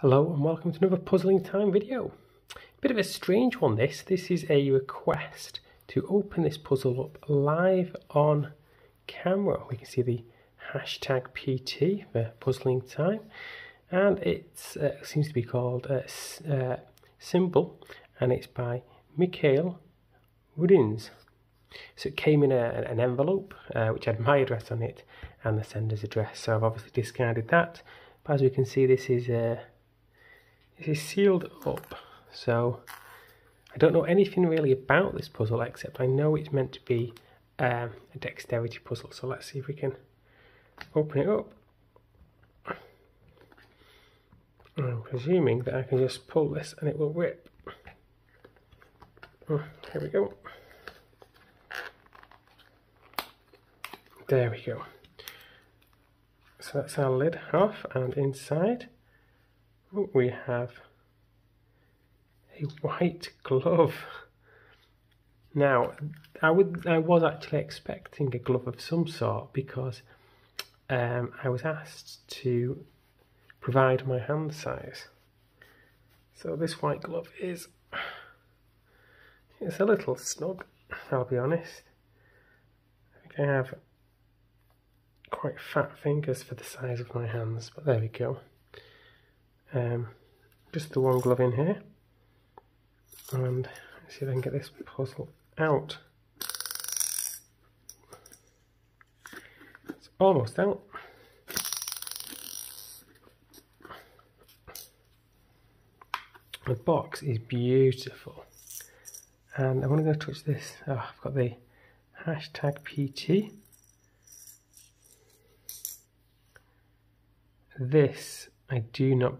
Hello and welcome to another Puzzling Time video. Bit of a strange one this. This is a request to open this puzzle up live on camera. We can see the hashtag PT for Puzzling Time and it uh, seems to be called uh, uh, Simboll and it's by Mikhail Rudiks. So it came in a, an envelope uh, which had my address on it and the sender's address. So I've obviously discarded that. But as we can see, this is uh, this is sealed up. So I don't know anything really about this puzzle except I know it's meant to be um, a dexterity puzzle. So let's see if we can open it up. I'm presuming that I can just pull this and it will rip. Oh, here we go. There we go. So that's our lid off and inside we have a white glove. Now, I would I was actually expecting a glove of some sort because um, I was asked to provide my hand size. So this white glove is it's a little snug, I'll be honest. I think I have quite fat fingers for the size of my hands, but there we go. Um, just the one glove in here. And see if I can get this puzzle out. It's almost out. The box is beautiful. And I'm going to touch this. Oh, I've got the hashtag PT. This, I do not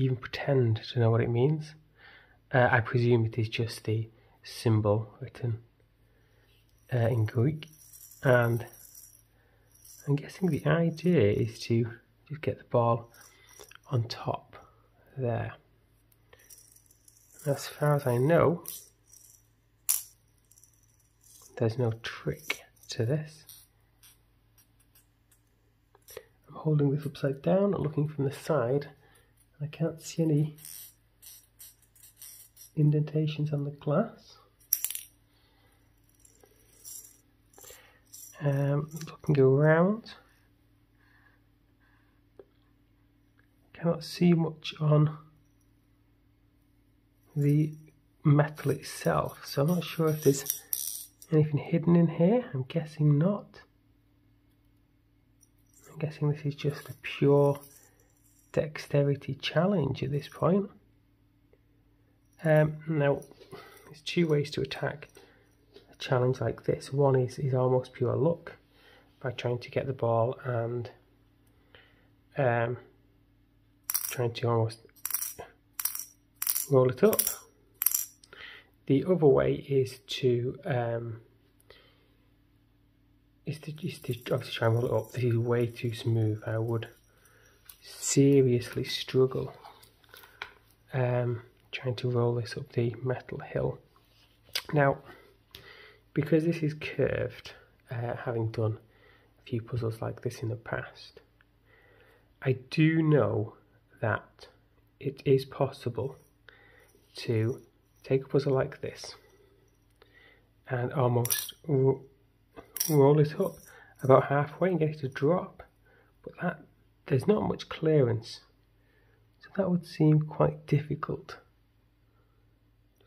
even pretend to know what it means. Uh, I presume it is just the symbol written uh, in Greek. And I'm guessing the idea is to just get the ball on top there. As far as I know, there's no trick to this. I'm holding this upside down, looking from the side. I can't see any indentations on the glass. Um, looking around, cannot see much on the metal itself, so I'm not sure if there's anything hidden in here. I'm guessing not. I'm guessing this is just a pure dexterity challenge at this point. Um, now, there's two ways to attack a challenge like this. One is, is almost pure luck by trying to get the ball and um, trying to almost roll it up. The other way is to um, is to, is to obviously try and roll it up. This is way too smooth. I would seriously struggle um, trying to roll this up the metal hill. Now, because this is curved, uh, having done a few puzzles like this in the past, I do know that it is possible to take a puzzle like this and almost ro roll it up about halfway and get it to drop. But that there's not much clearance. So that would seem quite difficult.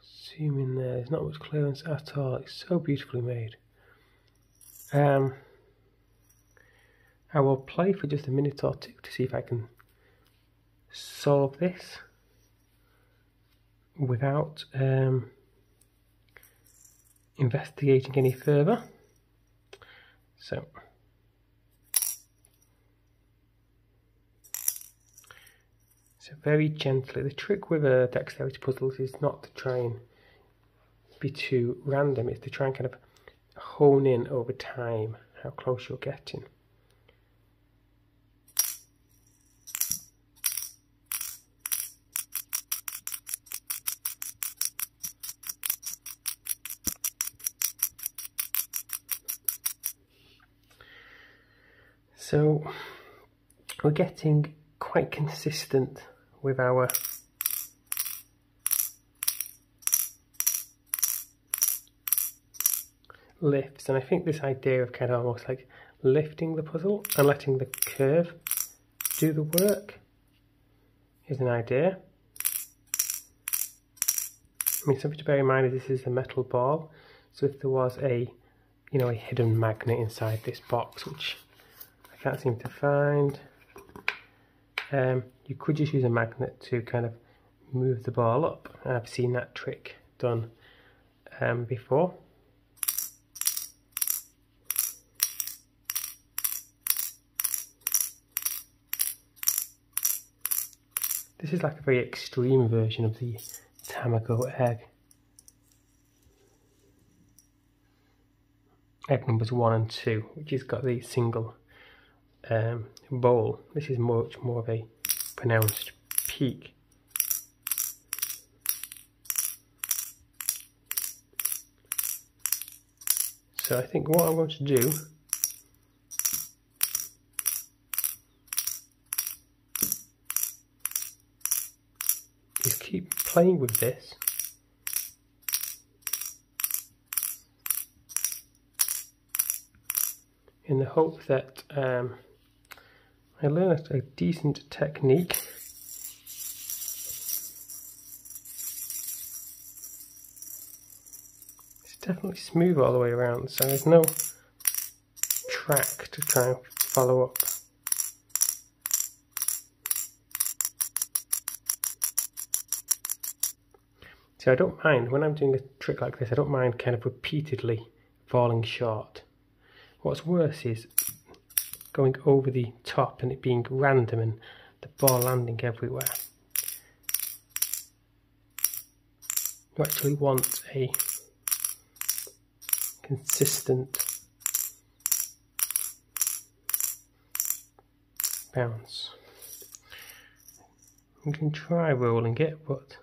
Zoom in there, there's not much clearance at all. It's so beautifully made. Um, I will play for just a minute or two to see if I can solve this without um, investigating any further. So So very gently. The trick with a dexterity puzzles is not to try and be too random. It's to try and kind of hone in over time how close you're getting. So we're getting quite consistent with our lifts. And I think this idea of kind of almost like lifting the puzzle and letting the curve do the work is an idea. I mean something to bear in mind is this is a metal ball. So if there was a you know a hidden magnet inside this box which I can't seem to find um, you could just use a magnet to kind of move the ball up I've seen that trick done um, before This is like a very extreme version of the Tamago egg. Egg numbers one and two, which has got the single um, bowl. This is much more of a pronounced peak. So I think what I'm going to do is keep playing with this in the hope that um, I learn a, a decent technique it's definitely smooth all the way around so there's no track to try and follow up So I don't mind, when I'm doing a trick like this, I don't mind kind of repeatedly falling short. What's worse is going over the top and it being random and the ball landing everywhere. You actually want a consistent bounce. You can try rolling it, but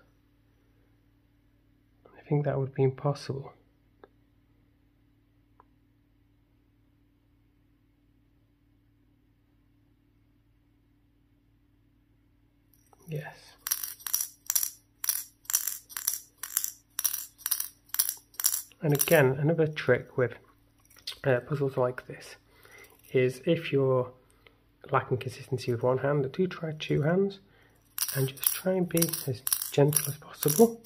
I think that would be impossible. Yes. And again, another trick with uh, puzzles like this is if you're lacking consistency with one hand, do try two hands and just try and be as gentle as possible.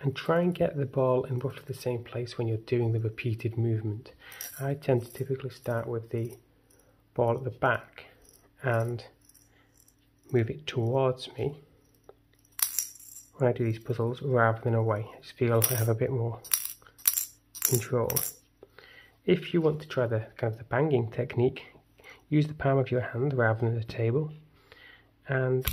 and try and get the ball in roughly the same place when you're doing the repeated movement. I tend to typically start with the ball at the back and move it towards me when I do these puzzles rather than away. I just feel I have a bit more control. If you want to try the kind of the banging technique, use the palm of your hand rather than the table and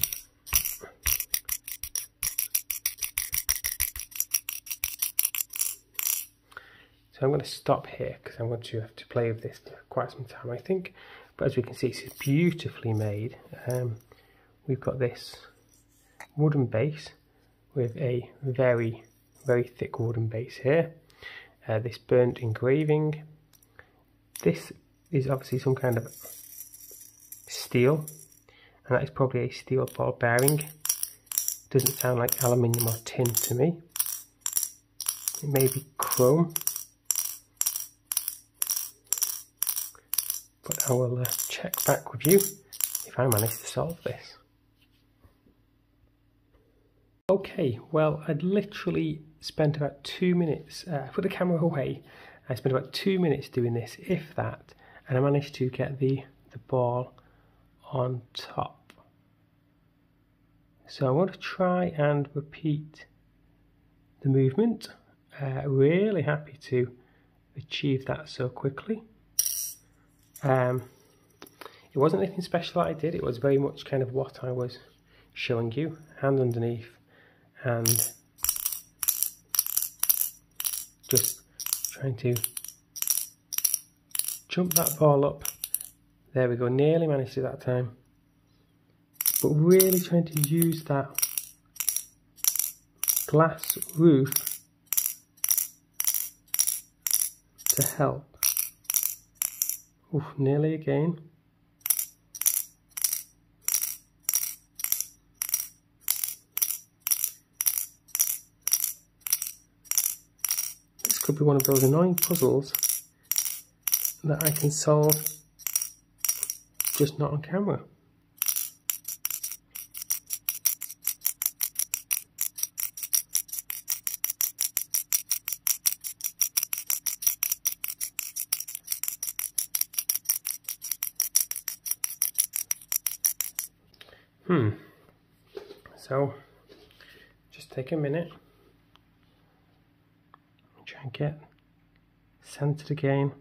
So I'm going to stop here because I'm going to have to play with this quite some time I think. But as we can see it's beautifully made. Um, we've got this wooden base with a very very thick wooden base here. Uh, this burnt engraving. This is obviously some kind of steel and that is probably a steel ball bearing. Doesn't sound like aluminium or tin to me. It may be chrome. But I will uh, check back with you if I manage to solve this. Okay, well, I'd literally spent about two minutes, uh, put the camera away, I spent about two minutes doing this, if that, and I managed to get the, the ball on top. So I want to try and repeat the movement. Uh, really happy to achieve that so quickly. Um, it wasn't anything special that I did, it was very much kind of what I was showing you, hand underneath and just trying to jump that ball up. There we go, nearly managed it that time. But really trying to use that glass roof to help Oof, nearly again. This could be one of those annoying puzzles that I can solve just not on camera. Hmm. So, just take a minute. Try and get centered again.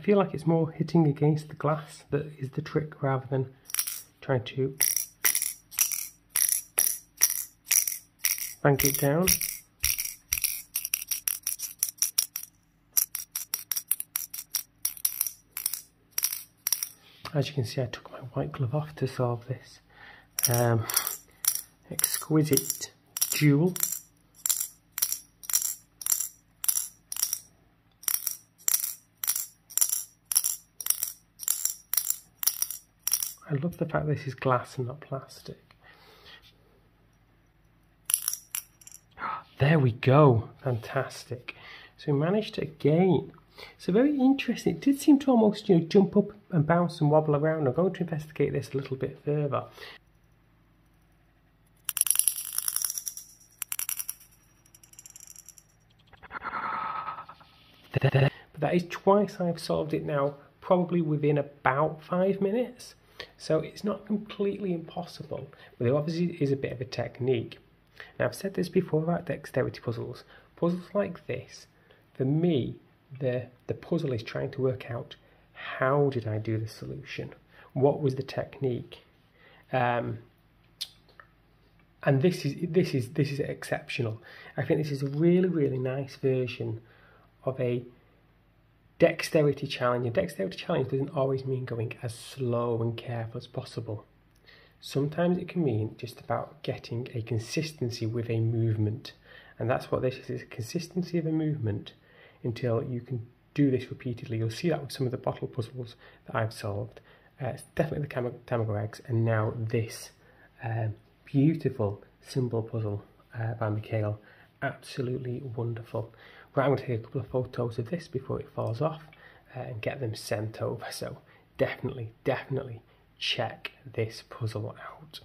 Feel like it's more hitting against the glass that is the trick rather than trying to bank it down. As you can see I took my white glove off to solve this. Um, exquisite jewel I love the fact this is glass and not plastic. There we go, fantastic. So we managed to again. So very interesting. It did seem to almost you know jump up and bounce and wobble around. I'm going to investigate this a little bit further. But that is twice I've solved it now, probably within about five minutes. So it's not completely impossible, but there obviously is a bit of a technique. Now I've said this before about dexterity puzzles. Puzzles like this, for me, the, the puzzle is trying to work out how did I do the solution? What was the technique? Um, and this is this is this is exceptional. I think this is a really really nice version of a Dexterity challenge. A dexterity challenge doesn't always mean going as slow and careful as possible. Sometimes it can mean just about getting a consistency with a movement. And that's what this is, is a consistency of a movement until you can do this repeatedly. You'll see that with some of the bottle puzzles that I've solved. Uh, it's definitely the Tam Tamago eggs and now this uh, beautiful Simboll puzzle uh, by Mikhail. Absolutely wonderful. Right, I'm going to take a couple of photos of this before it falls off uh, and get them sent over. So definitely, definitely check this puzzle out.